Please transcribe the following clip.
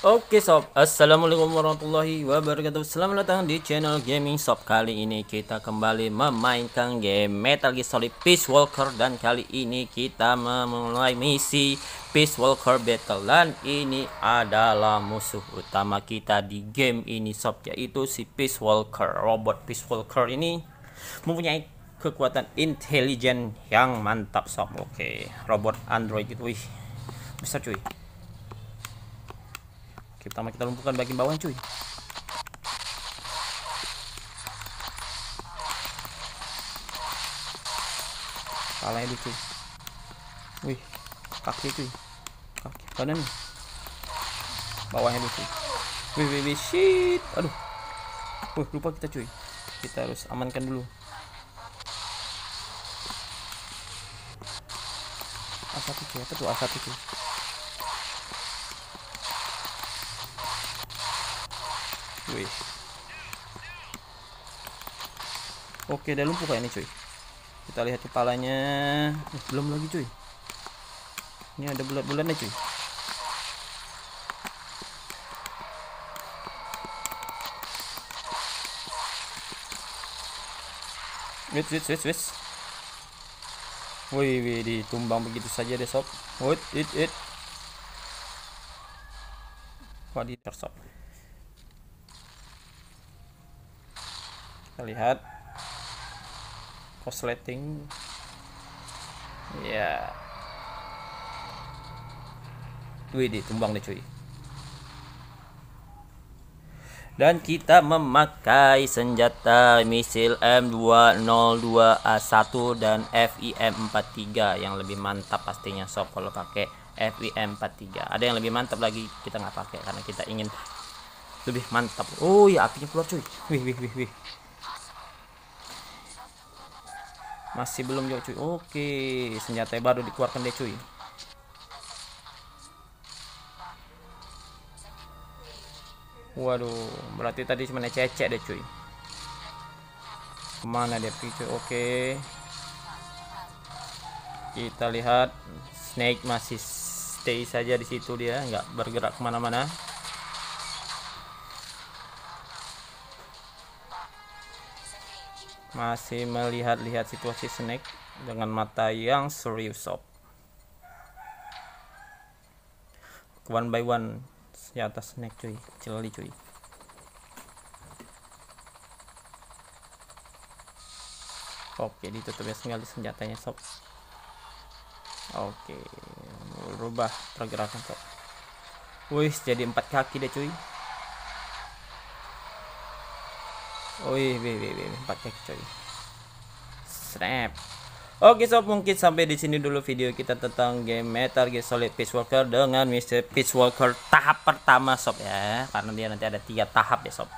Oke sob, assalamualaikum warahmatullahi wabarakatuh. Selamat datang di channel Gaming Sob. Kali ini kita kembali memainkan game Metal Gear Solid Peace Walker. Dan kali ini kita memulai misi Peace Walker Battle. Dan ini adalah musuh utama kita di game ini sob Yaitu si Peace Walker. Robot Peace Walker ini mempunyai kekuatan intelijen yang mantap sob. Oke, robot android gitu Wih, besar cuy pertama kita lumpuhkan bagian bawah cuy. Palanya dulu cuy. Wih, kaki cuy. Kaki kanan nih. Bawahnya dulu cuy. Wih, wih, wih, shit. Aduh. Wih, lupa kita cuy. Kita harus amankan dulu. A1 cuy, apa tuh A1 cuy? Wih. Oke, udah lumpuh kayak ini, cuy. Kita lihat kepalanya. Eh, belum lagi, cuy. Ini ada bulat-bulatnya, cuy. Wait, wait, wait, wait. Wih, wih, ditumbang begitu saja deh, sob. Wait, it, it. Wah, di sob. Kita lihat. Kosleting ya. Wih ditumbang deh cuy. Dan kita memakai senjata misil M202A1 dan FIM43 yang lebih mantap pastinya sob kalau pakai FIM43 ada yang lebih mantap lagi kita nggak pakai karena kita ingin lebih mantap. Oh ya apinya keluar cuy. Wih wih wih wih masih belum juga cuy. Oke senjata baru dikeluarkan deh cuy. Waduh berarti tadi cuma cecek deh cuy. Ke mana dia pergi cuy oke. Kita lihat snake masih stay saja di situ dia nggak bergerak ke mana-mana masih melihat-lihat situasi snake dengan mata yang serius sob. One by one senjata snake cuy. Celi cuy. Oke ditutup ya sekali senjatanya sob. Oke rubah pergerakan sob. Wih jadi empat kaki deh cuy Wih, wih, wih, wih, pakai coy. Snap. Oke sob, mungkin sampai di sini dulu video kita tentang game Metal Gear Solid Peace Walker dengan Mr. Peace Walker tahap pertama sob ya. Karena dia nanti ada tiga tahap ya sob.